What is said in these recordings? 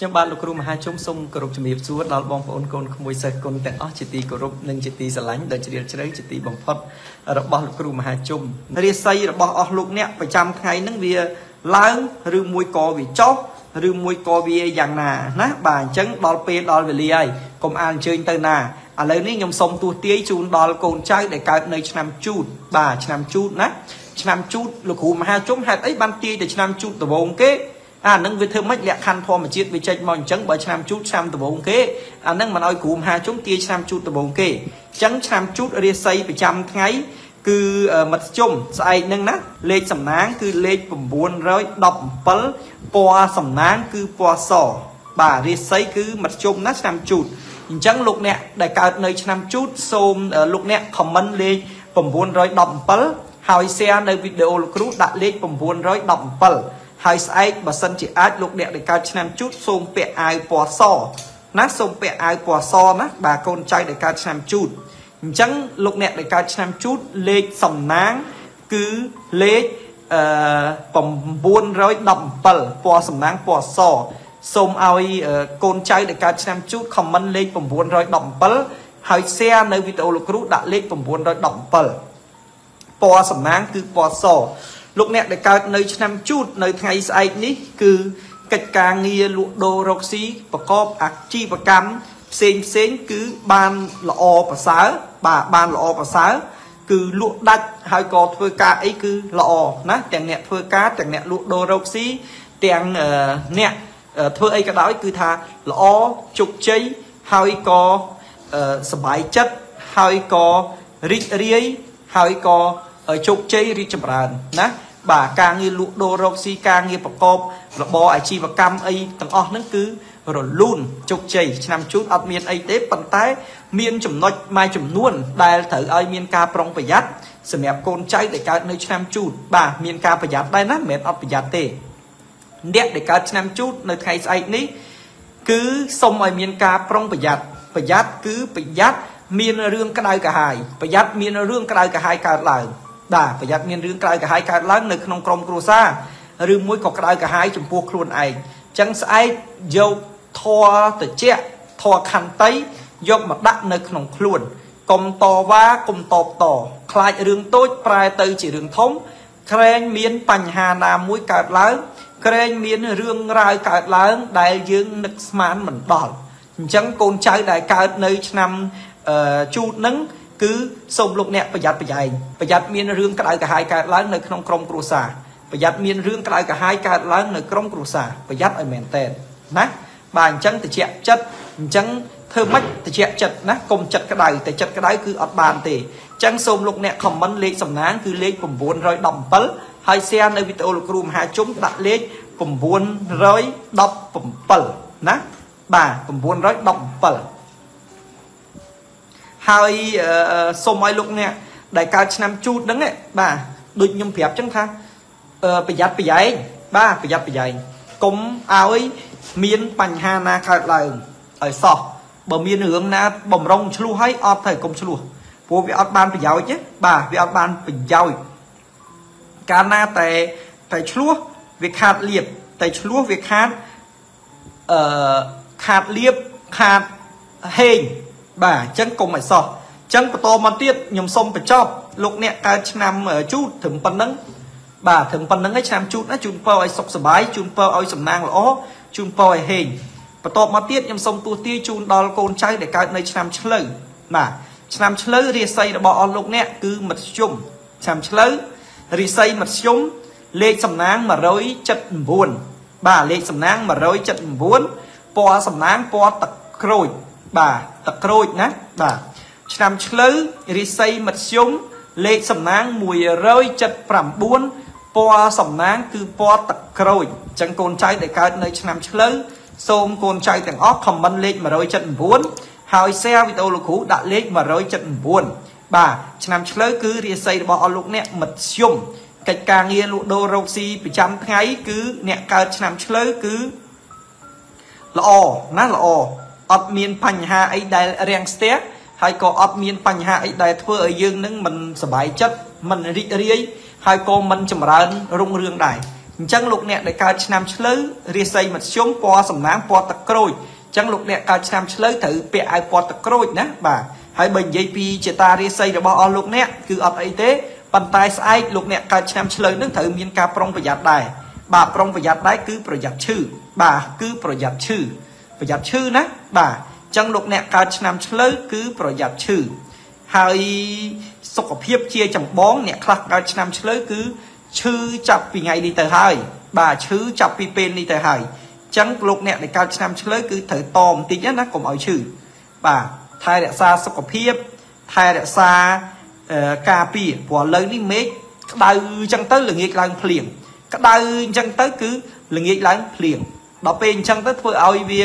ខ្ញុំបាទលោកគ្រូមហាជុំសូមគោរពជំរាបសួរដល់បងប្អូនកូនក្មួយសិស្សគុណទាំងអស់ជាទីគោរពនិងជាទីស្រឡាញ់ដ៏ជ្រាលជ្រៅជាទីបំផុតរបស់លោកគ្រូមហាជុំរាសីរបស់អស់លោកអ្នកប្រចាំថ្ងៃហ្នឹងវាឡើងឬមួយក៏វាចុះឬមួយក៏វាយ៉ាងណាណាបាទអញ្ចឹងដល់ពេលដល់វេលាហើយកុំអានអញ្ជើញទៅណាឥឡូវនេះខ្ញុំសូមទស្សទាយជូនដល់កូនចៅដែលកើតនៅឆ្នាំជូតបាទឆ្នាំជូតណាឆ្នាំជូតលោកគ្រូមហាជុំហេតុអីបានទាយតែឆ្នាំជូតដំបូងគេ អានឹងវាធ្វើម៉េចលក្ខខណ្ឌធម្មជាតិវាចេញមកអញ្ចឹងបើឆ្នាំជូតឆ្នាំដំបូងគេអានឹងមិនឲ្យគ្រូមហាជុំទាយឆ្នាំជូតដំបូងគេអញ្ចឹងឆ្នាំជូតរាសីប្រចាំថ្ងៃគឺមធ្យមស្អែកនឹងណាលេខសំណាង គឺលេខ917ពណ៌សំណាងគឺពណ៌សបាទរាសីគឺមធ្យមណាឆ្នាំជូតអញ្ចឹងលោកអ្នកដែលកើតនៅឆ្នាំជូតសូមលោកអ្នកខមមិនលេខ917ហើយ share នៅវីដេអូលោកគ្រូដាក់លេខ917 ហើយស្អែកបើសិនជាអាចលោកអ្នកដែលកើតឆ្នាំជូតសូមពាក់អាវពណ៌សណាសូមពាក់អាវពណ៌សណាបាទកូនចៅដែលកើតឆ្នាំជូតអញ្ចឹងលោកអ្នកដែលកើតឆ្នាំជូតលេខសំណាងគឺលេខអឺ917ពណ៌សំណាងពណ៌សសូមឲ្យកូនចៅដែលកើតឆ្នាំជូតខមមិនលេខ917ហើយ share នៅវីដេអូលោកគ្រូដាក់លេខ917ពណ៌សំណាងគឺពណ៌ស លោកអ្នកដែលកើតនៅឆ្នាំជូតនៅថ្ងៃស្អែកនេះគឺកិច្ចការងារលក់ដូររកស៊ីប្រកបអាជីវកម្មផ្សេងផ្សេងគឺបានល្អប្រសើរបាទបានល្អប្រសើរគឺលក់ដាច់ហើយក៏ធ្វើការអីគឺល្អណាទាំងអ្នកធ្វើការទាំងអ្នកលក់ដូររកស៊ីទាំងអ្នកធ្វើអីក៏ដោយគឺថាល្អជោគជ័យហើយក៏សบายចិត្តហើយក៏រីករាយហើយក៏ ជោគជ័យរីកចម្រើនណាបាទការងារលក់ដូររកស៊ីការងារប្រកបរបរអាជីវកម្មអីទាំងអស់ហ្នឹងគឺរលូនជោគជ័យឆ្នាំជូតអត់មានអីទេប៉ុន្តែ មានចំណុចមួយចំនួន ដែលត្រូវឲ្យមានការប្រុងប្រយ័ត្នសម្រាប់កូនចៅដែលកើតនៅឆ្នាំជូតបាទមានការប្រយ័ត្នដែរណាមិនមែនអត់ប្រយ័ត្នទេអ្នកដែលកើតឆ្នាំជូតនៅថ្ងៃស្អែកនេះគឺសូមឲ្យមានការប្រុងប្រយ័ត្នប្រយ័ត្នគឺប្រយ័ត្នមានរឿងក្តៅក្រហាយប្រយ័ត្នមានរឿងក្តៅក្រហាយកើតឡើង បាទប្រយ័ត្នមានរឿងក្តៅក្រហាយកើតឡើងនៅក្នុងក្រុមគ្រួសារឬមួយក៏ក្តៅក្រហាយចំពោះខ្លួនឯងអញ្ចឹងស្អែកយកធរតិចធរខន្តីយកមកដាក់នៅក្នុងខ្លួនកុំតវ៉ាកុំតបតខ្លាចរឿងតូចប្រែទៅជារឿងធំក្រែងមានបញ្ហាណាមួយកើតឡើងក្រែងមានរឿងរ៉ាវកើតឡើង ដែលយើងនឹកស្មានមិនដល់អញ្ចឹងកូនចៅដែលកើតនៅឆ្នាំជូតនឹង គឺសូមលោកអ្នកប្រយ័ត្នប្រយែងប្រយ័ត្នមានរឿងក្តៅក្រហាយកើតឡើងនៅក្នុងក្រុមគ្រួសារប្រយ័ត្នមានរឿងក្តៅក្រហាយកើតឡើងនៅក្រុមគ្រួសារប្រយ័ត្នឲ្យមែនតែនណាបាទអញ្ចឹងតិចចិត្តអញ្ចឹងធ្វើម៉េចតិចចិត្តណាកុំចិត្តក្តៅតែចិត្តក្តៅគឺអត់បានទេអញ្ចឹងសូមលោកអ្នកខមមិនលេខសំណាងគឺលេខ917ហើយ share នៅវីដេអូលោកគ្រូមហាជុំដាក់លេខ917ណាបាទ917 ហើយសូមឲ្យលោកអ្នកដែលកើតឆ្នាំជូតហ្នឹងបាទដូចខ្ញុំប្រាប់ចឹងថាប្រយ័ត្នប្រយែងបាទប្រយ័ត្នប្រយែងកុំឲ្យមានបញ្ហាណាកើតឡើងឲ្យសោះបើមានរឿងណាបំរុងឆ្លោះឲ្យអត់ទៅកុំឆ្លោះព្រោះវាអត់បានប្រយោជន៍ទេបាទវាអត់បានប្រយោជន៍កាលណាតែតែឆ្លោះវាខាតលៀបតែឆ្លោះវាខាតអឺខាតលៀបខាតហេង បាទអញ្ចឹងកុំឲ្យសោះអញ្ចឹងបន្តមកទៀតខ្ញុំសូមបញ្ចប់លោកអ្នកកើតឆ្នាំជូតត្រឹមប៉ុណ្្នឹងបាទត្រឹមប៉ុណ្្នឹងឯងឆ្នាំជូតណាជូនពរឲ្យសុខសប្បាយជូនពរឲ្យសំណាងល្អជូនពរឲ្យហេងបន្តមកទៀតខ្ញុំសូមទូទាយជូនដល់កូនចៅដែលកើតនៅឆ្នាំឆ្លូវបាទឆ្នាំឆ្លូវរាសីរបស់អស់លោកអ្នកគឺមធ្យមឆ្នាំឆ្លូវរាសីមធ្យមលេខសំណាង179បាទលេខសំណាង179ពណ៌សំណាងពណ៌ទឹកក្រូច បាទទឹកក្រូចណាបាទឆ្នាំឆ្លូវរិស័យមធ្យមលេខសំណាង179ពណ៌សំណាងគឺពណ៌ទឹកក្រូចអញ្ចឹងកូនចៅដែលកើតនៅឆ្នាំឆ្លូវសូមកូនចៅទាំងអស់ខមមិនលេខ179ហើយ share វីដេអូលោកគ្រូដាក់លេខ179បាទឆ្នាំឆ្លូវគឺរាសីរបស់អស់លោកអ្នកមធ្យមកិច្ចការងារលក់ដូររកស៊ីប្រចាំថ្ងៃ គឺ អ្នកកើតឆ្នាំឆ្លូវគឺល្អណាល្អ អត់មានបញ្ហាអីដែលរាំងស្ទះហើយក៏អត់មានបញ្ហាអីដែលធ្វើឲ្យយើងនឹងមិនសบายចិត្តមិនរីករាយហើយក៏មិនចម្រើនរុងរឿងដែរអ អញ្ចឹងលោកអ្នកដែលកើតឆ្នាំឆ្លូវរាសីមធ្យមពណ៌សំណាងពណ៌ទឹកក្រូចអញ្ចឹងលោកអ្នកកើតឆ្នាំឆ្លូវត្រូវពាក់អាវពណ៌ទឹកក្រូចណាបាទហើយបើនិយាយពីចេតារាសីរបស់អស់លោកអ្នកគឺអត់អីទេប៉ុន្តែស្អែកលោកអ្នកកើតឆ្នាំឆ្លូវនឹងត្រូវមានការប្រុងប្រយ័ត្នដែរបាទប្រុងប្រយ័ត្នដែរគឺប្រយ័ត្នឈឺបាទគឺប្រយ័ត្នឈឺ ប្រយ័ត្នឈឺណាបាទអញ្ចឹងលោកអ្នកកើតឆ្នាំឆ្លូវគឺប្រយ័ត្នឈឺហើយសុខភាពជាចម្បង អ្នកខ្លះកើតឆ្នាំឆ្លូវគឺឈឺចាប់ពីថ្ងៃនេះទៅហើយបាទឈឺចាប់ពីពេលនេះទៅហើយអញ្ចឹងលោកអ្នកដែលកើតឆ្នាំឆ្លូវគឺត្រូវតបន្តិចណាកុំឲ្យឈឺបាទថែរក្សាសុខភាពថែរក្សាការពារព្រោះឥឡូវនេះមេឃក្តៅអញ្ចឹងទៅល្ងាចឡើងភ្លៀងក្តៅអញ្ចឹងទៅគឺល្ងាចឡើងភ្លៀង ដល់ពេលអញ្ចឹងទៅធ្វើឲ្យវា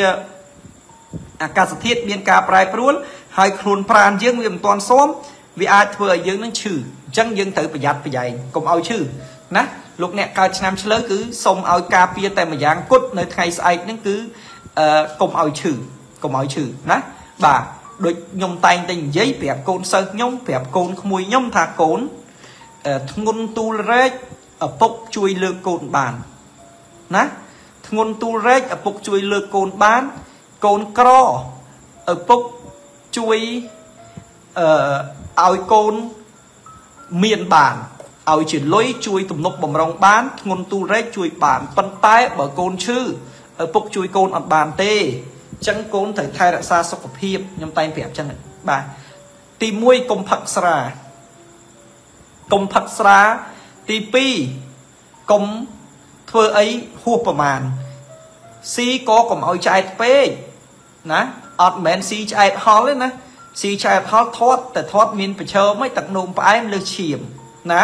អាកាសធាតុមានការប្រែប្រួលហើយខ្លួនប្រាណយើងវាមិនទាន់សមវាអាចធ្វើឲ្យយើងនឹងឈឺអញ្ចឹងយើងត្រូវប្រយ័ត្នប្រយែងកុំឲ្យឈឺណាលោកអ្នកកើតឆ្នាំឆ្លូវគឺសូមឲ្យការពារតែម្យ៉ាងគត់នៅថ្ងៃស្អែកហ្នឹងគឺអឺកុំឲ្យឈឺកុំឲ្យឈឺណាបាទដូចខ្ញុំតែងតែនិយាយប្រាប់កូនសិស្សខ្ញុំប្រាប់កូនក្មួយខ្ញុំថាកូនធ្ងន់ទូលរែកឪពុកជួយលើកកូនបានណា ធ្ងន់ទូលរែកឪពុកជួយលើកកូនបានកូនក្រឪពុកជួយអឺឲ្យកូនមានបានឲ្យជាលុយជួយទំនប់បំរុងបានធ្ងន់ទូលរែកជួយបានប៉ុន្តែបើកូនឈឺឪពុកជួយកូនអត់បានទេអញ្ចឹងកូនត្រូវថែរក្សាសុខភាពខ្ញុំតែងប្រាប់អញ្ចឹងបាទទី1កុំផឹកស្រាកុំផឹកស្រាទី2កុំ ធ្វើអីហួសប្រមាណស៊ីក៏កុំឲ្យឆ្អែតពេកណាអត់មែនស៊ីឆ្អែតហល់ទេណាស៊ីឆ្អែតហល់ធាត់តែធាត់មានប្រឈមឯទឹកនោមផ្អែមលើសឈាមណា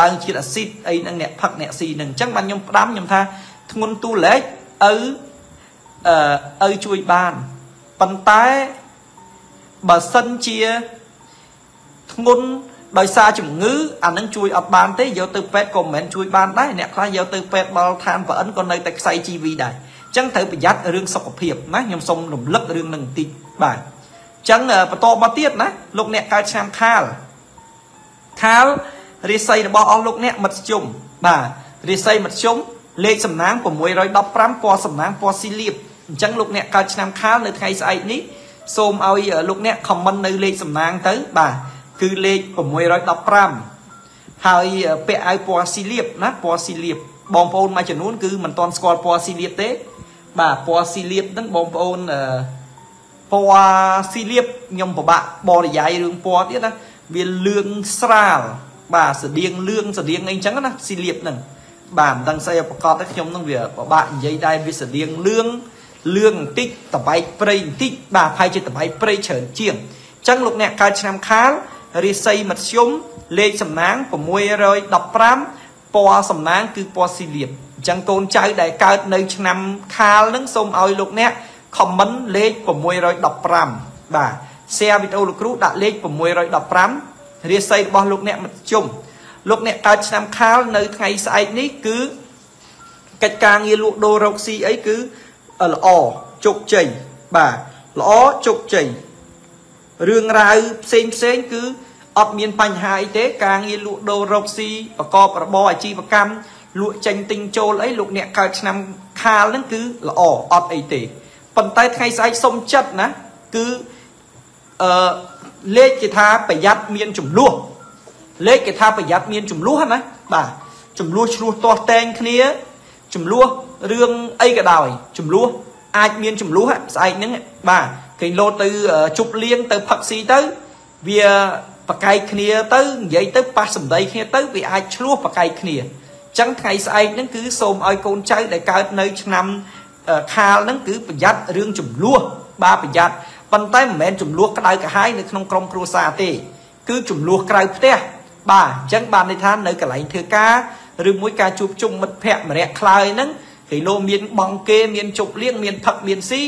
ឡើងជាតិអាស៊ីតអីហ្នឹងអ្នកផឹកអ្នកស៊ីហ្នឹងអញ្ចឹងបានខ្ញុំផ្ដាំខ្ញុំថាធ្ងន់ទូលេខឪអឺឪជួយបានប៉ុន្តែបើសិនជាធ្ងន់ ដោយសារជំងឺអានឹងជួយអត់បានទេយកទៅពេទ្យក៏មិនមែនជួយបានដែរអ្នកខ្លះយកទៅពេទ្យបលឋានប្រអិនក៏នៅតែខ្សែជីវីដែរអញ្ចឹងត្រូវប្រយ័ត្នរឿងសុខភាពណាខ្ញុំសូមរំលឹករឿងនឹងបន្តិចបាទអញ្ចឹងបន្តមកទៀតណាលោកអ្នកកើតឆ្នាំខាលខាលរាសីរបស់អស់លោកអ្នកមធ្យមបាទរាសីមធ្យមលេខសំណាង615ពណ៌សំណាងពណ៌ស៊ីលៀបអញ្ចឹងលោកអ្នកកើតឆ្នាំខាលនៅថ្ងៃស្អែកនេះសូមឲ្យលោកអ្នកខមមិននៅលេខសំណាងទៅបាទ គឺលេខ615ហើយពាក់អាវពណ៌ស៊ីលៀបណាពណ៌ស៊ីលៀបបងប្អូនមួយចំនួនគឺមិនទាន់ស្គាល់ពណ៌ស៊ីលៀបទេ បាទពណ៌ស៊ីលៀបហ្នឹងបងប្អូនពណ៌ស៊ីលៀបខ្ញុំពិបាកបរិយាយរឿងពណ៌ទៀតណាវាលឿងស្រាល បាទស្តៀងលឿងស្តៀងអីចឹងណាស៊ីលៀបហ្នឹងបាទមិនដឹងស្អីប្រកបតែខ្ញុំនឹងវាពិបាកនិយាយដែរវាស្តៀងលឿងលឿងបន្តិចតបែកព្រៃបន្តិចបាទហើយជាតបែកព្រៃច្រើនជាងអញ្ចឹងលោកអ្នកកើតឆ្នាំខាល រាសីមធ្យមលេខសំណាង615ពណ៌សំណាងគឺពណ៌ស៊ីលៀបអញ្ចឹងកូនចៅដែលកើតនៅ ឆ្នាំខាលនឹងសូមឲ្យលោកអ្នកខមមិនលេខ615បាទ share វីដេអូលោកគ្រូដាក់លេខ615រាសីរបស់លោកអ្នកមធ្យមលោកអ្នកកើតឆ្នាំខាលនៅថ្ងៃស្អែកនេះគឺកិច្ចការងារលក់ដូររកស៊ីអីគឺល្អជោគជ័យបាទល្អជោគជ័យ រឿងរ៉ាវផ្សេងផ្សេងគឺអត់មានបញ្ហាអីទេ ការងារលក់ដូររកស៊ីប្រកបរបរអាជីវកម្មលក់ចេញទិញចូលអីលោកអ្នកកើតឆ្នាំខាលហ្នឹងគឺល្អអត់អីទេប៉ុន្តែថ្ងៃស្អែកសុំចិត្តណាគឺអឺលេខគេថាប្រយ័ត្នមានចំនួនលេខគេថាប្រយ័ត្នមានចំនួនណាបាទចំនួនឆ្លោះទាស់តែងគ្នាចំនួនរឿងអីក៏ដោយចំនួនអាចមានចំនួនស្អែកហ្នឹងបាទ គេលោតទៅជប់លៀងទៅផឹកស៊ីទៅវាប្រកែកគ្នាទៅនិយាយទៅប៉ះសម្ដីគ្នាទៅវាអាចឆ្លោះប្រកែកគ្នាអញ្ចឹងថ្ងៃស្អែកហ្នឹងគឺសូមឲ្យកូនចៅដែលកើតនៅឆ្នាំខាលហ្នឹងគឺប្រយ័ត្នរឿងចំនួនបាទប្រយ័ត្នប៉ុន្តែមិនមែនចំនួនក្តៅក្រហាយនៅក្នុងក្រុមគ្រួសារទេ គឺចំនួនក្រៅផ្ទះបាទអញ្ចឹងបានន័យថានៅកន្លែងធ្វើការឬមួយការជួបជុំមិត្តភ័ក្តិម្នាក់ខ្លើយហ្នឹងគេលោមានបងគេមានជប់លៀងមានផឹកមានស៊ី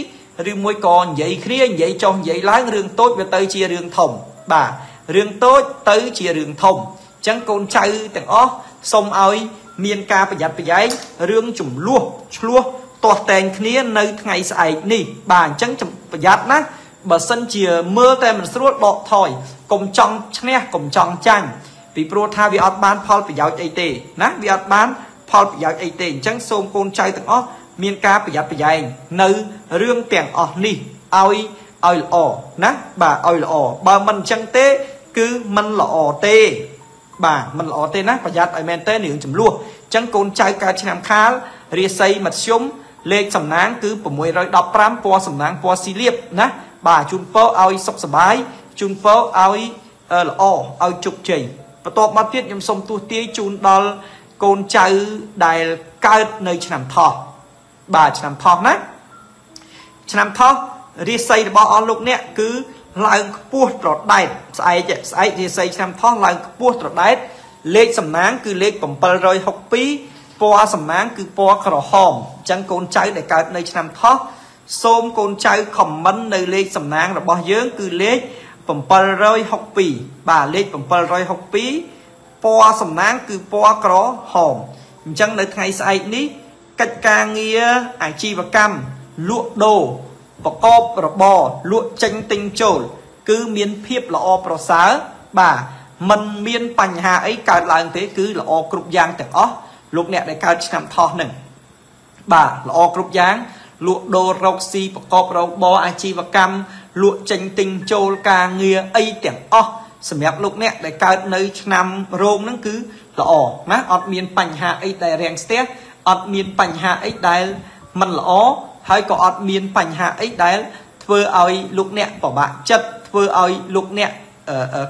ឬមួយក៏និយាយគ្នានិយាយចុះនិយាយឡើងរឿងតូចវាទៅជារឿងធំបាទរឿងតូចទៅជារឿងធំអញ្ចឹងកូនចៅទាំងអស់សូមឲ្យមានការប្រយ័ត្នប្រយែងរឿងចំនួនឆ្លោះទាស់តែងគ្នានៅថ្ងៃស្អែកនេះបាទអញ្ចឹងប្រយ័ត្នណាបើសិនជាមើលតែមិនស្រួលដកថយកុំចង់ឈ្នះកុំចង់ចាញ់ពីព្រោះថាវាអត់បានផលប្រយោជន៍អីទេណាវាអត់បានផលប្រយោជន៍អីទេអញ្ចឹងសូមកូនចៅទាំងអស់ មានការប្រយ័ត្នប្រយែងនៅរឿងទាំងអស់នេះឲ្យឲ្យល្អណាបាទឲ្យល្អបើមិនអញ្ចឹងទេគឺមិនល្អទេ បាទមិនល្អទេណាប្រយ័ត្នឲ្យមែនទេរឿងចំនួនអញ្ចឹងកូនចៅកើតឆ្នាំខាលរាសីមធ្យមលេខសំណាងគឺ615ពណ៌សំណាងពណ៌ស៊ីលៀបណាបាទជូនពរឲ្យសុខសប្បាយជូនពរឲ្យល្អឲ្យជោគជ័យបន្ទាប់មកទៀតខ្ញុំសូមទស្សទាយជូនដល់កូនចៅដែលកើតនៅឆ្នាំថោះ បាទឆ្នាំថោះណាឆ្នាំថោះរាសីរបស់អស់លោកអ្នកគឺឡើងខ្ពស់ត្រដែតស្អែកស្អែករាសីឆ្នាំថោះឡើងខ្ពស់ត្រដែតលេខសំណាងគឺលេខ762ពណ៌សំណាងគឺពណ៌ក្រហមអញ្ចឹងកូនចៅដែលកើតនៅឆ្នាំថោះសូមកូនចៅខមមិននៅលេខសំណាងរបស់យើងគឺលេខ762បាទលេខ762ពណ៌សំណាងគឺពណ៌ក្រហមអញ្ចឹងនៅថ្ងៃស្អែកនេះ កិច្ចការងារអាជីវកម្មលក់ដូរប្រកបរបរលក់ចេញទិញចូល គឺមានភាពល្អប្រសើរបាទมันមានបញ្ហាអីកើតឡើងទេ គឺល្អគ្រប់យ៉ាងទាំងអស់លោកអ្នកដែលកើតឆ្នាំថោះនឹងបាទល្អគ្រប់យ៉ាងលក់ដូររកស៊ីប្រកបរបរអាជីវកម្មលក់ចេញទិញចូលការងារអីទាំងអស់សម្រាប់លោកអ្នកដែលកើតនៅឆ្នាំរោងហ្នឹងគឺល្អណាអត់មានបញ្ហាអីដែលរាំងស្ទះ អត់មានបញ្ហាអីដែលមិនល្អហើយក៏អត់មានបញ្ហាអីដែល ធ្វើឲ្យលោកអ្នកពិបាកចិត្តធ្វើឲ្យលោកអ្នក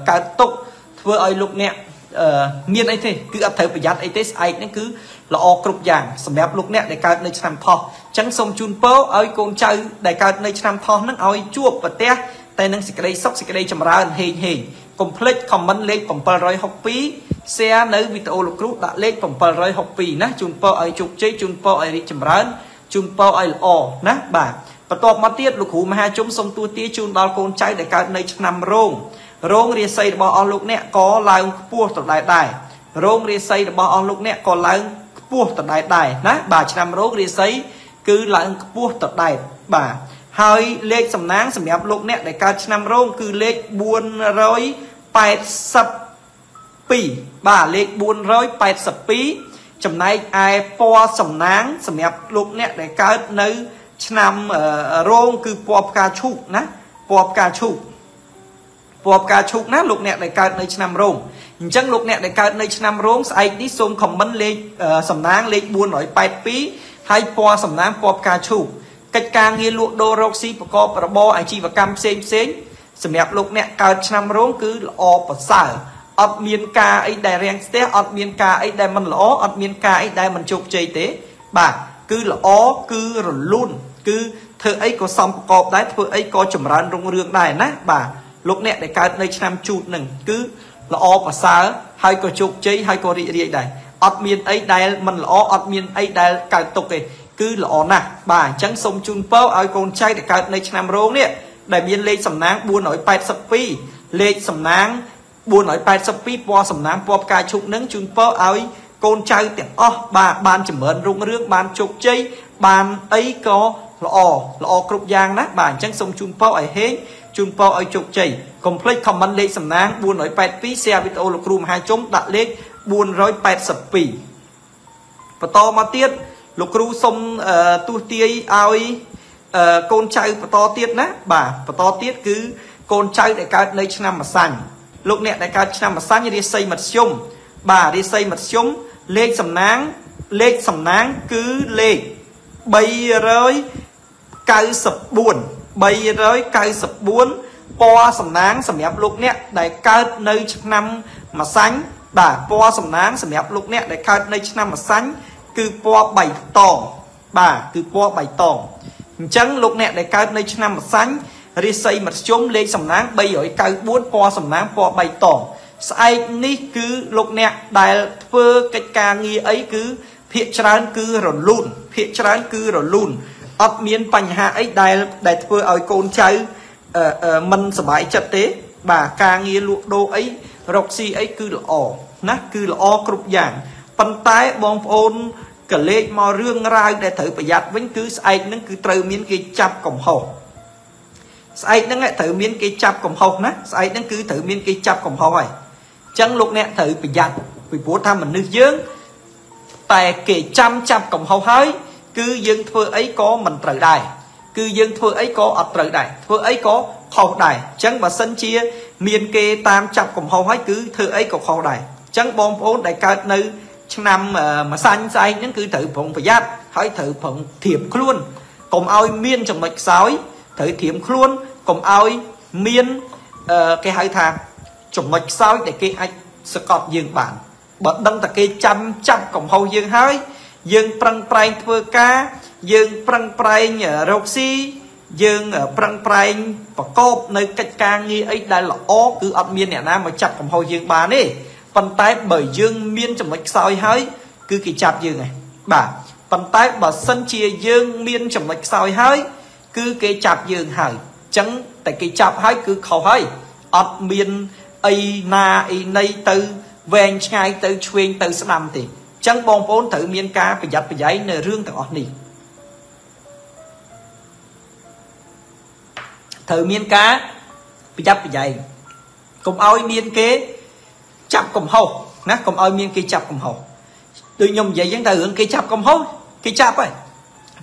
កើតទុកធ្វើឲ្យលោកអ្នកមានអីទេគឺអត់ត្រូវប្រយ័ត្នអីទេស្អែកនេះគឺល្អគ្រប់យ៉ាងសម្រាប់លោកអ្នកដែលកើតនៅឆ្នាំថោះអញ្ចឹងសូមជូនពរឲ្យកូនចៅដែលកើតនៅឆ្នាំថោះនឹងឲ្យជួបប្រទះ តែនឹងសេចក្តីសុខសេចក្តីចម្រើនហេងហេងកុំភ្លេច comment លេខ762 share នៅវីដេអូលោកគ្រូដាក់លេខ762ណាជូនពរឲ្យជោគជ័យជូនពរឲ្យរីកចម្រើនជូនពរឲ្យល្អណាបាទបន្ទាប់មកទៀតលោកគ្រូមហាជុំសូមទួទាជូនដល់កូនចៅដែលកើតនៅឆ្នាំរោងរោងរាសីរបស់អស់លោកអ្នកក៏ឡើងខ្ពស់ទៅដែរដែររោងរាសីរបស់អស់លោកអ្នកក៏ឡើងខ្ពស់ទៅដែរដែរណាបាទឆ្នាំរោងរាសីគឺឡើងខ្ពស់ទៅដែរបាទ ហើយលេខសំណាងសម្រាប់លោកអ្នកដែលកើតឆ្នាំរោងគឺលេខ482បាទលេខ482ចំណែកឯពណ៌សំណាងសម្រាប់លោកអ្នកដែលកើតនៅ ឆ្នាំរោងគឺពណ៌ផ្កាឈូកណាពណ៌ផ្កាឈូកពណ៌ផ្កាឈូកណាលោកអ្នកដែលកើតនៅឆ្នាំរោងអញ្ចឹងលោកអ្នកដែលកើតនៅឆ្នាំរោងស្អែកនេះសូមខមមិនលេខសំណាងលេខ482ហើយពណ៌សំណាងពណ៌ផ្កាឈូក កិច្ចការងារលក់ដូររកស៊ីប្រកបរបរអាជីវកម្មផ្សេងផ្សេងសម្រាប់លោកអ្នកកើតឆ្នាំរោងគឺល្អប្រសើរអត់មានការអីដែលរាំងស្ទះអត់មានការអីដែលមិនល្អអត់មានការអីដែលមិនជោគជ័យទេបាទគឺល្អគឺរលូនគឺធ្វើអីក៏សំប្រកបដែរធ្វើអីក៏ចម្រើនរុងរឿងដែរណាបាទលោកអ្នកដែលកើតនៅឆ្នាំជូតនឹងគឺល្អប្រសើរហើយក៏ជោគជ័យហើយក៏រីករាយដែរអត់មានអីដែលមិនល្អអត់មានអីដែលកើតទុកទេ គឺល្អណាស់បាទអញ្ចឹងសូមជូនពរឲ្យកូនចៅដែលកើតនៅឆ្នាំរោងនេះដែលមានលេខសំណាង482លេខសំណាង482ពណ៌សំណាងពណ៌ផ្កាឈូកនឹងជូនពរឲ្យកូនចៅទាំងអស់បាទបានចម្រើនរុងរឿងបានជោគជ័យបានអីក៏ល្អល្អគ្រប់យ៉ាងណាបាទអញ្ចឹងសូមជូនពរឲ្យហេងជូនពរឲ្យជោគជ័យកុំភ្លេច comment លេខសំណាង482 share វីដេអូលោកគ្រូមហាជុំដាក់លេខ482បន្តមកទៀត លោកគ្រូសុំទូទាយឲ្យកូនចៅបន្តទៀតណាបាទបន្តទៀតគឺកូនចៅដែលកើតនៅឆ្នាំម្សាញ់លោកអ្នកដែលកើតឆ្នាំម្សាញ់រាសីមធ្យមបាទរាសីមធ្យមលេខសំណាងលេខសំណាងគឺលេខ394 394ពណ៌សំណាងសម្រាប់លោកអ្នកដែលកើតនៅឆ្នាំម្សាញ់បាទពណ៌សំណាងសម្រាប់លោកអ្នកដែលកើតនៅឆ្នាំម្សាញ់ គឺពណ៌បៃតងបាទគឺពណ៌បៃតងអញ្ចឹងលោកអ្នកដែលកើតនៅឆ្នាំម្សាញ់រាសីមធ្យមលេខសំណាង394ពណ៌សំណាងពណ៌បៃតងស្អែកនេះគឺលោកអ្នកដែលធ្វើកិច្ចការងារអីគឺភាកច្រើនគឺរលូនភាកច្រើនគឺរលូនអត់មានបញ្ហាអីដែលដែលធ្វើឲ្យកូនចៅមិនសប្បាយចិត្តទេ បាទការងារលក់ដូរអីរកស៊ីអីគឺល្អណាគឺល្អគ្រប់យ៉ាង ប៉ុន្តែបងប្អូនកលេចមករឿងរ៉ាវដែលត្រូវប្រយ័ត្នវិញគឺស្អែកនឹងគឺត្រូវមានគេចាប់កំហុសស្អែកហ្នឹងត្រូវមានគេចាប់កំហុសណាស្អែកហ្នឹងគឺត្រូវមានគេចាប់កំហុសហើយអញ្ចឹងលោកអ្នកត្រូវប្រយ័ត្នពីព្រោះថាមនុស្សយើងតែគេចាំចាប់កំហុសហើយគឺយើងធ្វើអីក៏មិនត្រូវដែរគឺយើងធ្វើអីក៏អត់ត្រូវដែរធ្វើអីក៏ខុសដែរអញ្ចឹងបើសិនជា មានគេតាមចាប់កំហុសហើយគឺធ្វើអីក៏ខុសដែរអញ្ចឹងបងប្អូនដែលកើតនៅ ឆ្នាំម្សាញ់ស្អែកហ្នឹងគឺត្រូវប្រុងប្រយ័ត្នហើយត្រូវប្រុងធៀបខ្លួនកុំឲ្យមានចំណុចខ្សោយត្រូវធៀមខ្លួនកុំឲ្យមានគេហៅថាចំណុចខ្សោយដែលគេអាចសកត់យើងបានបើដឹងតែគេចាំចាប់កំហុសយើងហើយយើងប្រឹងប្រែងធ្វើការយើងប្រឹងប្រែងរកស៊ីយើងប្រឹងប្រែងប្រកបនៅកិច្ចការងារអីដែលល្អគឺអត់មានអ្នកណាមកចាប់កំហុសយើងបានទេ ប៉ុន្តែបើយើងមានចំណុចខ្សោយហើយគឺគេចាប់យើងហើយបាទប៉ុន្តែបើសិនជាយើងមានចំណុចខ្សោយហើយ គឺគេចាប់យើងហើយអញ្ចឹងតែគេចាប់ហើយគឺខុសហើយអត់មានអីណាអីណីទៅវែងឆ្ងាយទៅឆ្វេងទៅស្ដាំទេអញ្ចឹងបងប្អូនត្រូវមានការប្រយ័ត្នប្រយែងនៅរឿងទាំងអស់នេះត្រូវមានការប្រយ័ត្នប្រយែងកុំឲ្យមានគេ ចាប់កំហុសណាកុំឲ្យមានគេចាប់កំហុសដូចខ្ញុំនិយាយអញ្ចឹងតែរឿងគេចាប់កំហុសគេចាប់ហើយ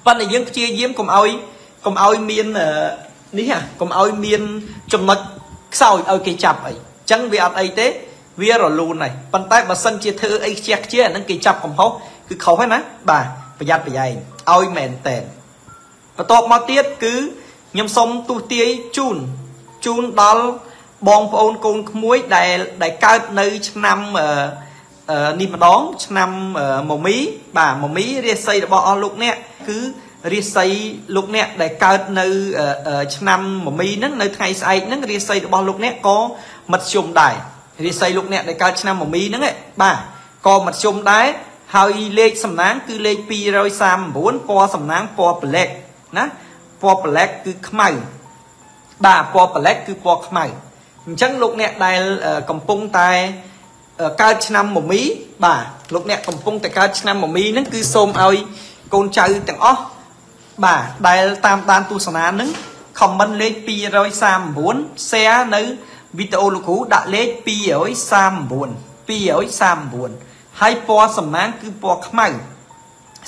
ប៉ុន្តែយើងព្យាយាមកុំឲ្យកុំឲ្យមាននេះហ่ะកុំឲ្យមានចំណុចខ្សោយឲ្យគេចាប់អីអញ្ចឹងវាអត់អីទេវារលូនហើយប៉ុន្តែបើសិនជាធ្វើអីខ្ជះខ្ជាអាហ្នឹងគេចាប់កំហុសគឺខុសហើយណាបាទប្រយ័ត្នប្រយែងឲ្យមែនតែនបន្ទាប់មកទៀតគឺខ្ញុំសូមទូទាយជូនជូនដល់ បងប្អូនកូនក្មួយដែលដែលកើតនៅឆ្នាំនេះម្ដងឆ្នាំមមីបាទមមីរាសីរបស់អស់លោកអ្នកគឺរាសីលោកអ្នកដែលកើតនៅឆ្នាំមមីហ្នឹងនៅថ្ងៃស្អែកហ្នឹងរាសីរបស់លោកអ្នកក៏មធ្យមដែររាសីលោកអ្នកដែលកើតឆ្នាំមមីហ្នឹងបាទក៏មធ្យមដែរហើយលេខសំណាងគឺលេខ239ពណ៌សំណាងពណ៌ប្លែកណាពណ៌ប្លែកគឺខ្មៅបាទពណ៌ប្លែកគឺពណ៌ខ្មៅ អញ្ចឹងលោកអ្នកដែលកំពុងតែកើតឆ្នាំមមីបាទលោកអ្នកកំពុងតែកើតឆ្នាំមមីហ្នឹងគឺសូមឲ្យកូនចៅទាំងអស់បាទដែលតាមដានទស្សនាហ្នឹង comment លេខ239 share នៅវីដេអូលោកគ្រូដាក់លេខ239 239ហើយពណ៌សំណាងគឺពណ៌ខ្មៅ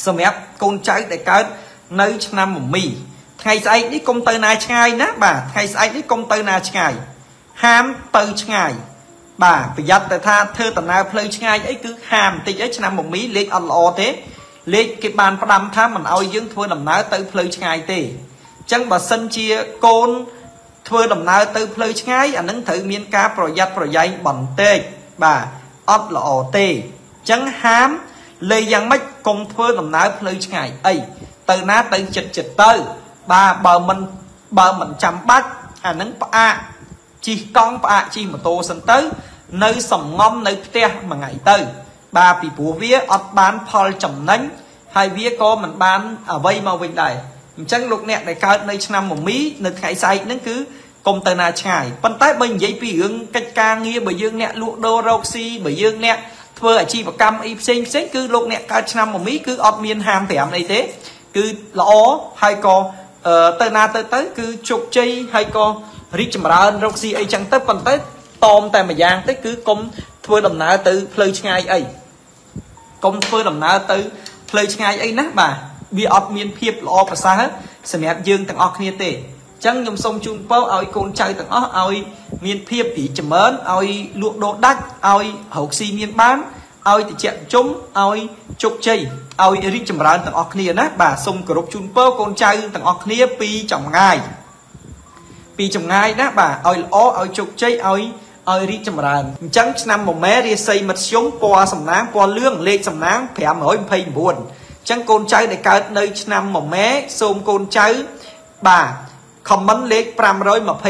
សម្រាប់កូនចៅដែលកើតនៅឆ្នាំមមីថ្ងៃស្អែកនេះកុំទៅណាឆ្ងាយណាបាទថ្ងៃស្អែកនេះកុំទៅណាឆ្ងាយ ហាមទៅឆ្ងាយបាទប្រយ័ត្នតែថាធ្វើដំណើរផ្លូវឆ្ងាយអីគឺហាមបន្តិចអីឆ្នាំមមីលេខអត់ល្អទេលេខគេបានផ្ដាំថាមិនឲ្យយើងធ្វើដំណើរទៅផ្លូវឆ្ងាយទេអញ្ចឹងបើសិនជាកូនធ្វើដំណើរទៅផ្លូវឆ្ងាយអានឹងត្រូវមានការប្រយ័ត្នប្រយែងបន្តិចបាទអត់ល្អទេអញ្ចឹងហាមលេយ៉ាងម៉េចកុំធ្វើដំណើរផ្លូវឆ្ងាយអីទៅណាទៅចិត្តចិត្តទៅបាទបើមិនបើមិនចាំបាច់អានឹងផ្អាក ជិះកង់ផ្អាកជិះម៉ូតូសិនទៅ នៅសំងំនៅផ្ទះមួយថ្ងៃទៅ បាទពីព្រោះវាអត់បានផលចំណេញហើយវាក៏មិនបានអ្វីមកវិញដែរអញ្ចឹងលោកអ្នកដែលកើតនៅឆ្នាំមមីនៅថ្ងៃស្អែកហ្នឹងគឺកុំទៅណាឆ្ងាយប៉ុន្តែបើនិយាយពីរឿងកិច្ចការងារបើយើងអ្នកលក់ដូររកស៊ីបើយើងអ្នកធ្វើអាជីវកម្មអីផ្សេងផ្សេងគឺលោកអ្នកកើតឆ្នាំមមីគឺអត់មានហាម5អីទេគឺល្អហើយក៏ទៅណាទៅទៅគឺជោគជ័យហើយក៏ រីកចម្រើនរកស៊ីអីចឹងទៅប៉ុន្តែតอมតែម្យ៉ាងទេគឺកុំធ្វើដំណើរទៅផ្លូវឆ្ងាយអីកុំធ្វើដំណើរទៅផ្លូវឆ្ងាយអីណាបាទវាអត់មានភាពល្អប្រសើរសម្រាប់យើងទាំងអស់គ្នាទេអញ្ចឹងខ្ញុំសូមជូនពរឲ្យកូនចៅទាំងអស់ឲ្យមានភាពរីចម្រើនឲ្យលក់ដូរដាច់ឲ្យរកស៊ីមានបានឲ្យតិចជុំឲ្យជោគជ័យឲ្យរីកចម្រើនទាំងអស់គ្នាណាបាទសូមគោរពជូនពរកូនចៅទាំងអស់គ្នាពីចម្ងាយ ពីចម្ងាយណាបាទឲ្យល្អឲ្យជោគជ័យឲ្យឲ្យរីកចម្រើនអញ្ចឹងឆ្នាំមមែរាសីមធ្យមពណ៌សំណាងពណ៌លឿងលេខសំណាង529អញ្ចឹងកូនចៅដែលកើតនៅឆ្នាំមមែសូមកូនចៅបាទ comment លេខ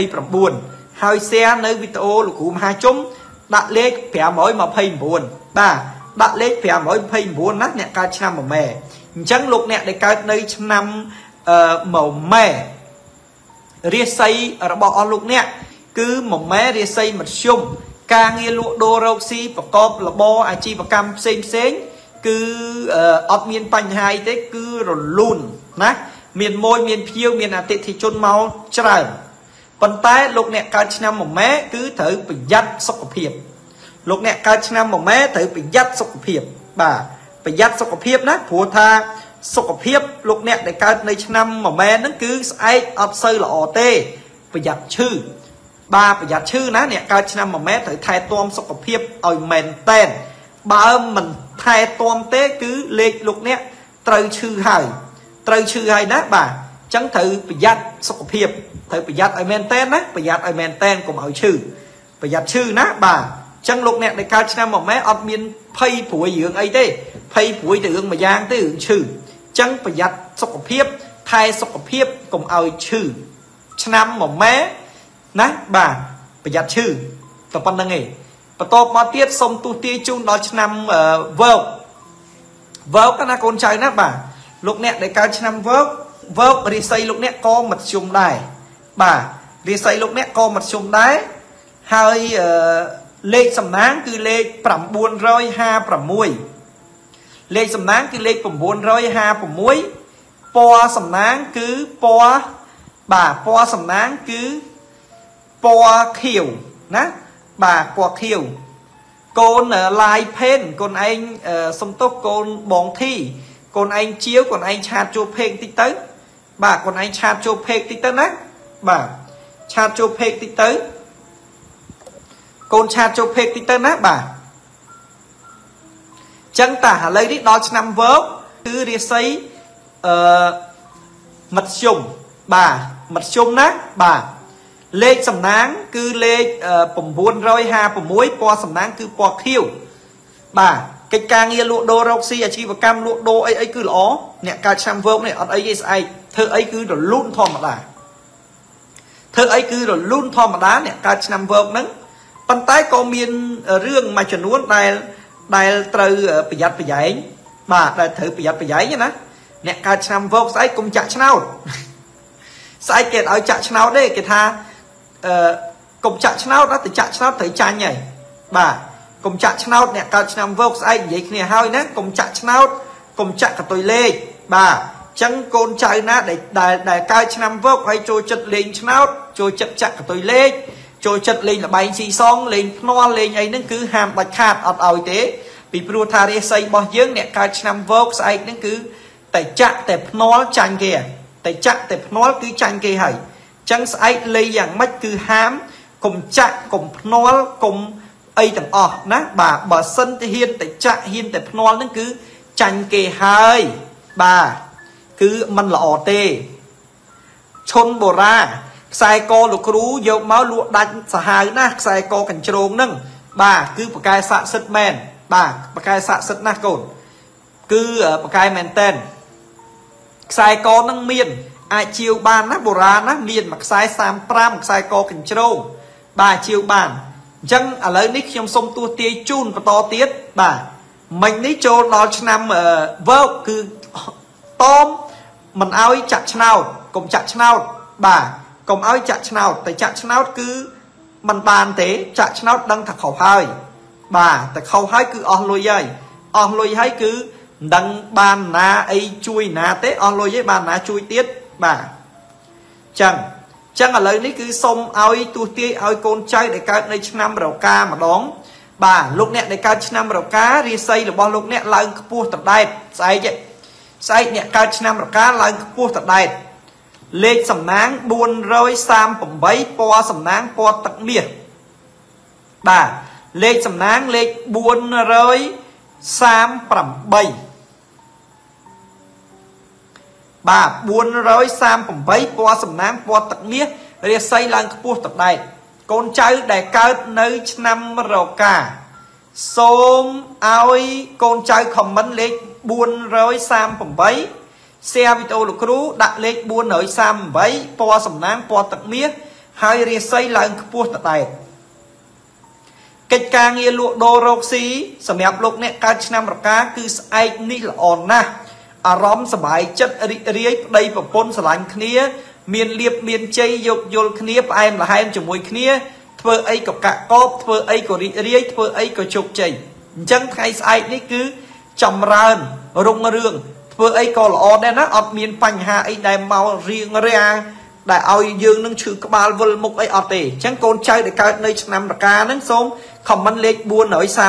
529ហើយ share នៅវីដេអូលោកគ្រូមហាជុំដាក់លេខ529បាទដាក់លេខ529ណាអ្នកកើតឆ្នាំមមែអញ្ចឹងលោកអ្នកដែលកើតនៅឆ្នាំអឺមមែ រាសីរបស់អស់លោកអ្នកគឺមមែរាសីមធ្យមការងារលក់ដូររកស៊ីប្រកបរបរអាជីវកម្មផ្សេងផ្សេងគឺអត់មានបញ្ហាទេគឺរលូនណាមានមួយមានភៀវមានអតិថិជនមកច្រើនប៉ុន្តែលោកអ្នកកើតឆ្នាំមមែគឺត្រូវប្រយ័ត្នសុខភាពលោកអ្នកកើតឆ្នាំមមែត្រូវប្រយ័ត្នសុខភាពបាទប្រយ័ត្នសុខភាពណាព្រោះថា សុខភាពលោកអ្នកដែលកើតនៅឆ្នាំមួយម៉ែនហ្នឹងគឺស្អែកអត់សូវល្អទេប្រយ័ត្នឈឺបាទប្រយ័ត្នឈឺណាអ្នកកើតឆ្នាំមួយម៉ែនត្រូវថែទាំសុខភាពឲ្យមែនតែនបើមិនថែទាំទេគឺលេខលោកអ្នកត្រូវឈឺហើយត្រូវឈឺហើយណាបាទអញ្ចឹងត្រូវប្រយ័ត្នសុខភាពត្រូវប្រយ័ត្នឲ្យមែនតែនណាប្រយ័ត្នឲ្យមែនតែនកុំឲ្យឈឺប្រយ័ត្នឈឺណាបាទអញ្ចឹងលោកអ្នកដែលកើតឆ្នាំមួយម៉ែអត់មានភ័យព្រួយរឿងអីទេភ័យព្រួយទៅរឿងមួយយ៉ាងទេរឿងឈឺអញ្ចឹងប្រយ័ត្នសុខភាពថែសុខភាពកុំឲ្យឈឺឆ្នាំមួយម៉ែណាបាទប្រយ័ត្នឈឺតែប៉ុណ្្នឹងឯងបន្ទាប់មកទៀតសូមទូទាយជូនដល់ឆ្នាំវើកវើកណាកូនចៅណាបាទលោកអ្នកដែលកើតឆ្នាំវើកវើករាសីលោកអ្នកក៏មធ្យមដែរបាទរាសីលោកអ្នកក៏មធ្យមដែរហើយលេខសំណាងគឺលេខ956 លេខសំណាងគឺលេខ956ពណ៌សំណាងគឺពណ៌បាទពណ៌សំណាងគឺពណ៌ខៀវណាបាទពណ៌ខៀវកូនឡាយផេនកូនឯងសំទុះកូនបងធីកូនឯងជាវកូនឯងឆាតជួបភេកតិចទៅ បាទកូនឯងឆាតជួបភេកតិចទៅណាបាទឆាតជួបភេកតិចទៅកូនឆាតជួបភេកតិចទៅណាបាទ ចឹងតាឥឡូវនេះដល់ឆ្នាំវើកគឺរាសីអឺមធ្យមបាទមធ្យមណាបាទលេខសំណាង គឺលេខ956ពណ៌សំណាង គឺពណ៌ខៀវបាទកិច្ចការងារលក់ដូររកស៊ីអាជីវកម្មលក់ដូរអីអីគឺល្អអ្នកកើតឆ្នាំវើកនេះអត់អីទេស្អែកធ្វើអីគឺរលូនធម្មតាធ្វើអីគឺរលូនធម្មតាអ្នកកើតឆ្នាំវើកហ្នឹងប៉ុន្តែក៏មានរឿងមួយចំនួនដែល ដែលត្រូវប្រយ័ត្នប្រយែងបាទដែលត្រូវប្រយ័ត្នប្រយែងណាអ្នកកើតឆ្នាំវោកស្អែកកុំចាក់ឆ្នោតស្អែកគេឲ្យចាក់ឆ្នោតទេគេថាអឺកុំចាក់ឆ្នោតទៅចាក់ឆ្នោតត្រូវចាញ់ហើយបាទកុំចាក់ឆ្នោតអ្នកកើតឆ្នាំវោកស្អែកនិយាយគ្នាហើយណាកុំចាក់ឆ្នោតកុំចាក់កតុយលេខបាទចឹងកូនចៅណាដែលដែលកើតឆ្នាំវោកហើយចូលចិត្តលេងឆ្នោតចូលចិត្តចាក់កតុយលេខ ចូលចិត្តលេងលបែងស៊ីសងលេងភ្នាល់លេងអីហ្នឹងគឺហាមបាច់ខាតអត់ឲ្យទេ ពីព្រោះថារាសីរបស់យើងអ្នកកើតឆ្នាំវោកស្អែកហ្នឹងគឺតែចាក់តែភ្នាល់ចាញ់គេតែចាក់តែភ្នាល់គឺចាញ់គេហើយចឹងស្អែកលេងយ៉ាងម៉េចគឺហាមកុំចាក់កុំភ្នាល់កុំអីទាំងអស់ណាបាទបើសិនទៅហ៊ានតែចាក់ហ៊ានតែភ្នាល់ហ្នឹងគឺចាញ់គេហើយបាទគឺมันល្អទេឈុនបូរា ខ្សែកលោកគ្រូយកមកលក់ដាច់សាហាវណាស់ខ្សែកកញ្ជ្រោងហ្នឹងបាទគឺបកែស័ក្តិសិទ្ធមែនបាទបកែស័ក្តិសិទ្ធណាស់កូនគឺបកែមែនតែនខ្សែកហ្នឹងមានអាចជាវបានណាបុរាណណាមានមួយខ្សែ35ខ្សែកកញ្ជ្រោងបាទជាវបានអញ្ចឹងឥឡូវនេះខ្ញុំសូមទួទាយជូនបន្តទៀតបាទមិញនេះចូលដល់ឆ្នាំវើកគឺតមមិនអោយចាក់ឆ្នោតកុំចាក់ឆ្នោតបាទ កុំឲ្យចាក់ឆ្នោតតែចាក់ឆ្នោតគឺมันបានទេចាក់ឆ្នោតដឹងថាខុសហើយ បាទតែខុសហើយគឺអស់លុយហើយអស់លុយហើយគឺមិនដឹងបានណាអីជួយណាទេអស់លុយឯងបានណាជួយទៀតបាទចឹងចឹងឥឡូវនេះគឺសុំឲ្យទូទាយឲ្យកូនចៅដែលកើតនៅឆ្នាំរកាម្ដង បាទលោកអ្នកដែលកើតឆ្នាំរការាសីរបស់លោកអ្នកឡើងខ្ពស់តដែតស្អែកស្អែកអ្នកកើតឆ្នាំរកាឡើងខ្ពស់តដែត លេខសំណាង438ពណ៌សំណាងពណ៌ទឹកមាសបាទលេខសំណាងលេខ438បាទ438ពណ៌សំណាងពណ៌ទឹកមាសរាសីឡើងខ្ពស់ទឹកដែកកូនចៅដែលកើតនៅឆ្នាំរកាសូមឲ្យកូនចៅខមមិនលេខ438 share វីដេអូលោកគ្រូដាក់លេខ438ពណ៌សំណាងពណ៌ទឹកមាសហើយរាសីឡើងខ្ពស់តដែកកិច្ចការងារលក់ដូររកស៊ីសម្រាប់លោកអ្នកកើតឆ្នាំរកាគឺស្អែកនេះល្អណាស់អារម្មណ៍សบายចិត្តរីករាយប្តីប្រពន្ធស្រឡាញ់គ្នា មានលៀបមានជ័យយោគយល់គ្នាផ្អែមល្ហែមជាមួយគ្នាធ្វើអីក៏កាក់កបធ្វើអីក៏រីករាយធ្វើអីក៏ជោគជ័យអញ្ចឹងថ្ងៃស្អែកនេះគឺចម្រើនរុងរឿង ធ្វើអីក៏ល្អដែរណាអត់មានបញ្ហាអីដែលមករៀងរាដែលឲ្យយើងនឹងឈឺក្បាលវិលមុខអីអត់ទេអញ្ចឹងកូនចៅដែលកើតនៅឆ្នាំរកាហ្នឹងសូមខមមិនលេខ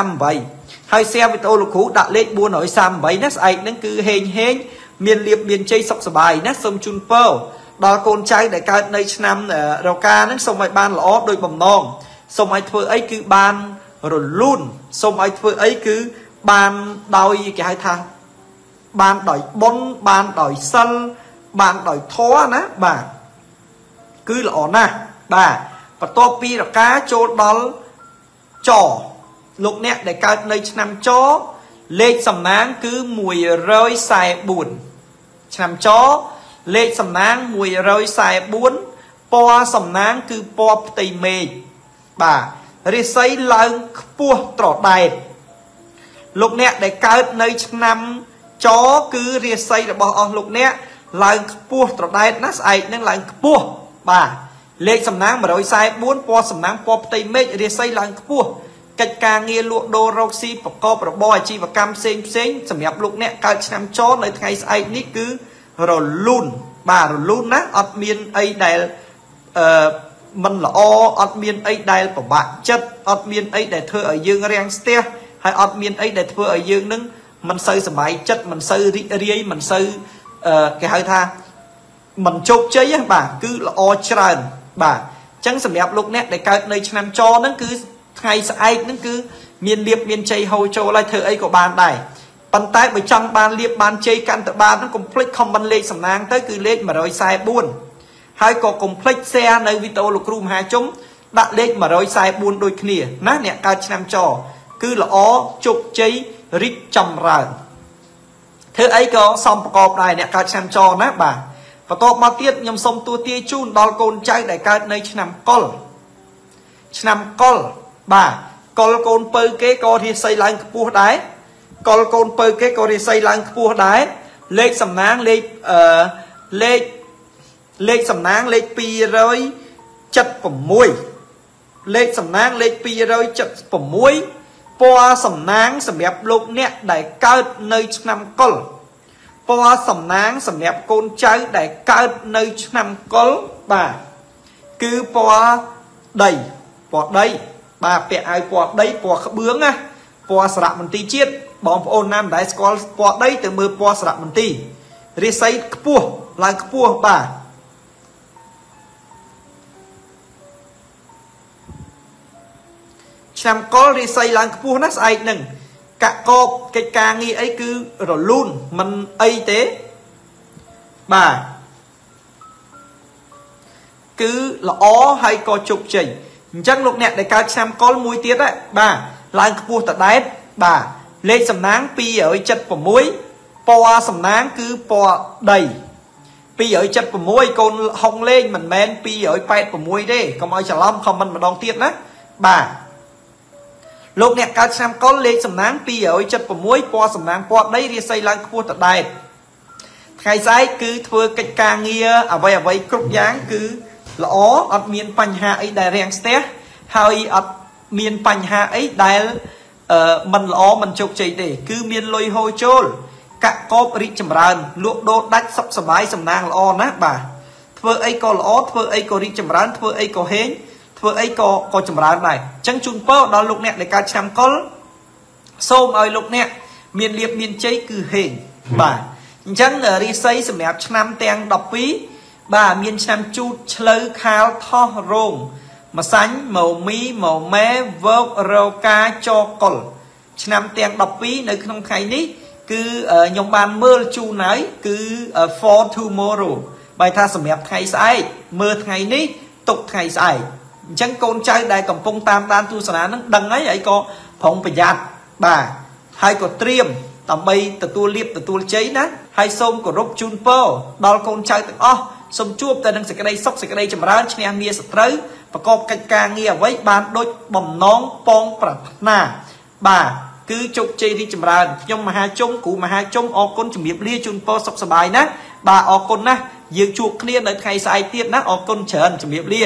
438ហើយ share វីដេអូលោកគ្រូដាក់លេខ438ណាស្អែកហ្នឹងគឺហេងហេងមានលៀបមានជ័យសុខសប្បាយណាសូមជូនពរដល់កូនចៅដែលកើតនៅឆ្នាំរកាហ្នឹងសូមឲ្យបានល្អដោយបំណងសូមឲ្យធ្វើអីគឺបានរលូនសូមឲ្យធ្វើអីគឺបានដោយគេហៅថា បានដោយបុណ្យបានដោយសិលបានដោយធម៌ណាបាទគឺល្អណាស់បាទបន្ទាប់ពីរកាចូលដល់ចលោកអ្នកដែលកើតនៅឆ្នាំចលេខសំណាងគឺ144ឆ្នាំចលេខសំណាង144ពណ៌សំណាងគឺពណ៌ផ្ទៃមេឃបាទរិស័យឡើងខ្ពស់ត្រដែតលោកអ្នកដែលកើតនៅឆ្នាំ ចគឺរាសីរបស់អស់លោកអ្នកឡើងខ្ពស់ត្រដែតណាស្អែកនឹងឡើងខ្ពស់បាទលេខសំណាង144ពណ៌សំណាងពណ៌ផ្ទៃមេឃរាសីឡើងខ្ពស់កិច្ចការងារលក់ដូររកស៊ីប្រកបរបរអាជីវកម្មផ្សេងផ្សេងសម្រាប់លោកអ្នកកើតឆ្នាំចនៅថ្ងៃស្អែកនេះគឺរលូនបាទរលូនណាអត់មានអីដែលអឺមិនល្អអត់មានអីដែលពិបាកចិត្តអត់មានអីដែលធ្វើឲ្យយើងរាំងស្ទះហើយអត់មានអីដែលធ្វើឲ្យយើងនឹង មិនសូវសុបាយចិត្តមិនសូវរីករាយមិនសូវគេហៅថាមិនជោគជ័យហ្នឹងបាទគឺល្អច្រើនបាទអញ្ចឹងសម្រាប់លោកអ្នកដែលកើតនៅឆ្នាំចហ្នឹងគឺថ្ងៃស្អែកហ្នឹងគឺមានលៀបមានជ័យហូរចូលហើយធ្វើអីក៏បានដែរប៉ុន្តែបើចង់បានលៀបបានជ័យកាន់តែបានហ្នឹងកុំភ្លេច comment លេខសំណាងទៅគឺលេខ144ហើយក៏កុំភ្លេច share នៅវីដេអូលោកគ្រូមហាជុំដាក់លេខ144ដូចគ្នាណាអ្នកកើតឆ្នាំចគឺល្អជោគជ័យ រីកចម្រើនធ្វើអីក៏សំប្រកបដែរអ្នកកើតឆ្នាំចណាបាទបន្ទាប់មកទៀតខ្ញុំសូមទួទាយជូនដល់កូនចៅដែលកើតនៅឆ្នាំកុលឆ្នាំកុលបាទកុលកូនពៅគេក៏រាសីឡើងខ្ពស់ដែរកុលកូនពៅគេក៏រាសីឡើងខ្ពស់ដែរលេខសំណាងលេខអឺលេខលេខសំណាងលេខ276លេខសំណាងលេខ276 ពណ៌សំណាងសម្រាប់លោកអ្នកដែលកើតនៅឆ្នាំកុលពណ៌សំណាងសម្រាប់កូនចៅដែលកើតនៅឆ្នាំកុលបាទគឺពណ៌ដីពណ៌ដីបាទពាក់ឲ្យពណ៌ដីពណ៌ក្បឿងណាពណ៌សារមន្ទីរជាតិបងប្អូនណាមិនដែលស្គាល់ពណ៌ដីទៅមើលពណ៌សារមន្ទីររាសីខ្ពស់ឡើងខ្ពស់បាទ ឆ្នាំកុលរិស័យឡើងខ្ពស់ណាស់ស្អែកនឹងកកបកិច្ចការងារអីគឺរលូនមិនអីទេបាទគឺល្អហើយក៏ជោគជ័យអញ្ចឹងលោកអ្នកដែលកើតឆ្នាំកុលមួយទៀតហ្នឹងបាទឡើងខ្ពស់តដែតបាទលេខសំណាង276ពណ៌សំណាងគឺពណ៌ដី276កូនហុងលេងមិនមែន286ទេកុំឲ្យច្រឡំខមមិនម្ដងទៀតណាបាទ លោកអ្នកកើតឆ្នាំកុលលេខសំណាង276ពណ៌សំណាងពណ៌ដីរាសីឡើងខ្ពស់តដែតថ្ងៃស្អែកគឺធ្វើកិច្ចការងារអ្វីអ្វីគ្រប់យ៉ាងគឺល្អអត់មានបញ្ហាអីដែលរាំងស្ទះហើយអត់មានបញ្ហាអីដែលអឺមិនល្អមិនជោគជ័យទេ គឺមានលុយហូរចូលកាក់កបរីកចម្រើនលក់ដូរដាច់សុខសบายសំណាងល្អណាស់បាទធ្វើអីក៏ល្អធ្វើអីក៏រីកចម្រើនធ្វើអីក៏ហេង ធ្វើអីក៏ក៏ចម្រើនដែរអញ្ចឹងជូនពរដល់លោកអ្នកដែលកើតឆ្នាំកុលសូមឲ្យលោកអ្នក មានលៀបមានជ័យគឺហេងបាទអញ្ចឹងរីស័យសម្រាប់ឆ្នាំទាំង12បាទមានឆ្នាំជូតឆ្លូវខាលថោះរោងម្សាញ់ម៉ូមីម៉ូម៉ែវោករោកាចកុលឆ្នាំទាំង12នៅក្នុងថ្ងៃនេះ គឺខ្ញុំបានមើលជូនហើយគឺ for tomorrow បើថាសម្រាប់ថ្ងៃស្អែកមើលថ្ងៃនេះទុកថ្ងៃស្អែក អញ្ចឹងកូនចៅដែលកំពុងតាមដានទស្សនានឹងដឹងហើយហើយក៏ប្រុងប្រយ័ត្នបាទហើយក៏ត្រៀមដើម្បីទទួលលៀបទទួលជ័យណាហើយសូមគោរពជូនពរដល់កូនចៅទាំងអស់សូមជួបតែនឹងសេចក្តីសុខសេចក្តីចម្រើនឈ្នះមារសត្រូវប្រកបកិច្ចការងារអ្វីបានដូចបំណងប៉ងប្រាថ្នាបាទគឺជោគជ័យរីកចម្រើនខ្ញុំមហាជុំគ្រូមហាជុំអរគុណជំរាបលាជូនពរសុខសប្បាយណាបាទអរគុណណាយើងជួបគ្នានៅថ្ងៃស្អែកទៀតណាអរគុណច្រើនជំរាបលា